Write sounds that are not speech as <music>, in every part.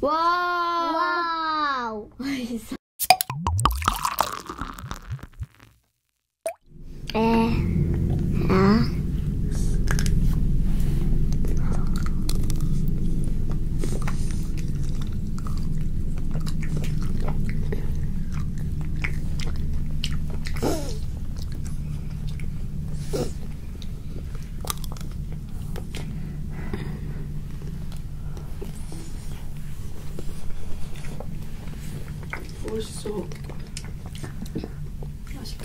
Whoa! Whoa! <laughs> Eh.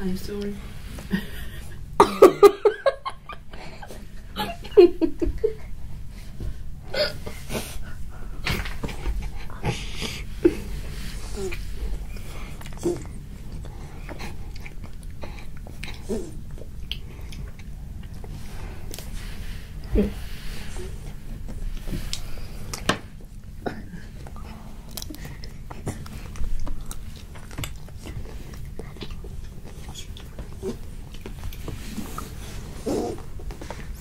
I'm sorry. <laughs>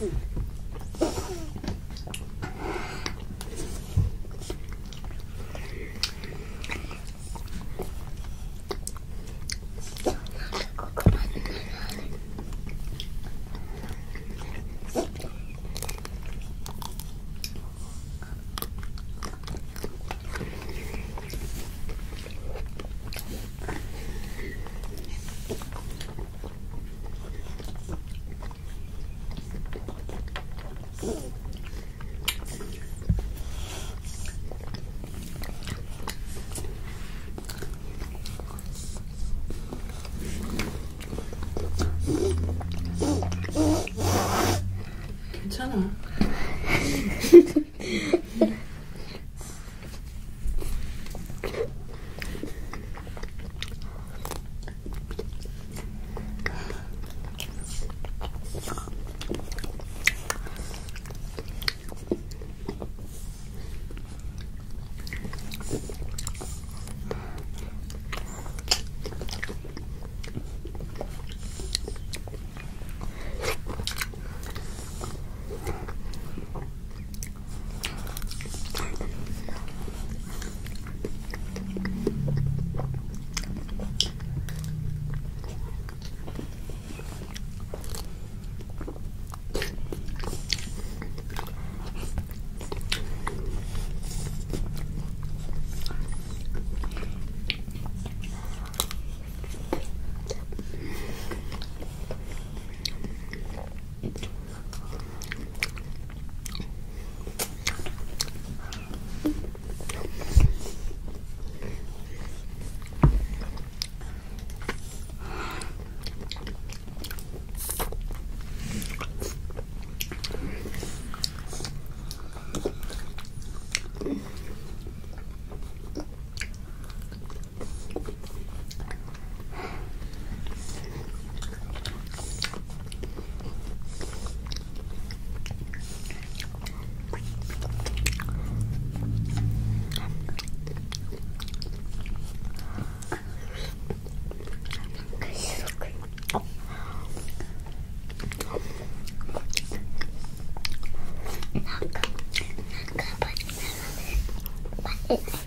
Ooh. для It's